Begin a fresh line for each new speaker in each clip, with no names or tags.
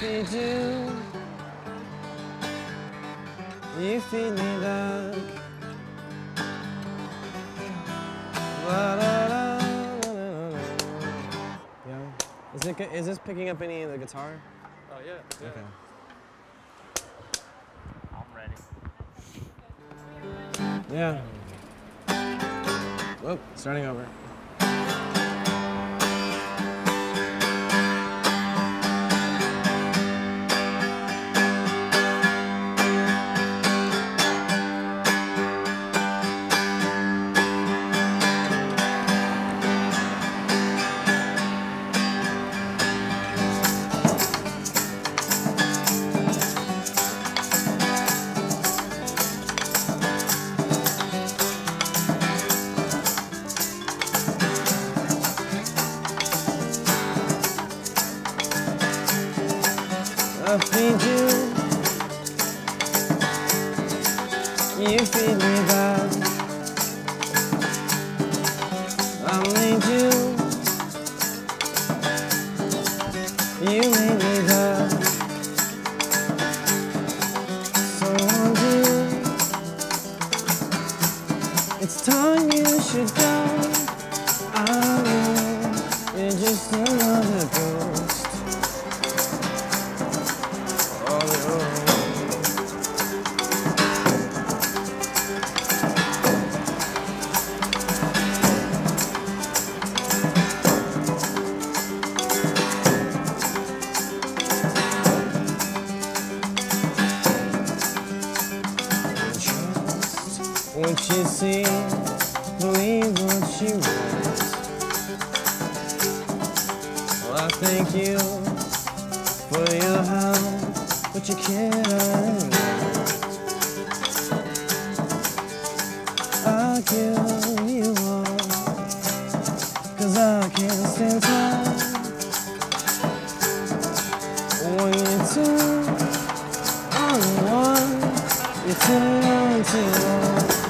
feed you. You feed me back. La, la, la, la, la, la. Yeah. Is it? go- Is this picking up any of the guitar?
Oh yeah. yeah.
Okay.
I'm ready.
Yeah. Whoop, starting over. I feed you. You feed me back. I made you. You made me back. So won't you? It's time you should go. I know you're just another ghost. What you see, believe what you want. Well, I thank you for your help, but you can't. I'll give you all, cause I can't stand time. When you're two on one, you on to one.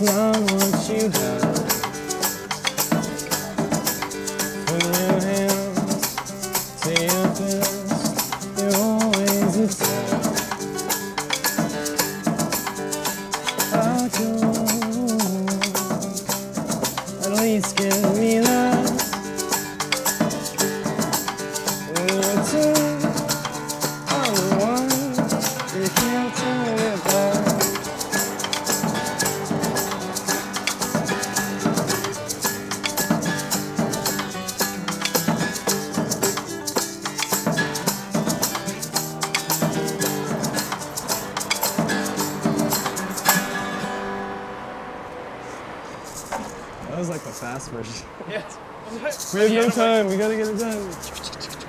not what you have. Your your you're always. I don't at least give me That was like the fast version.
Yes.
We have no time. We gotta get it done.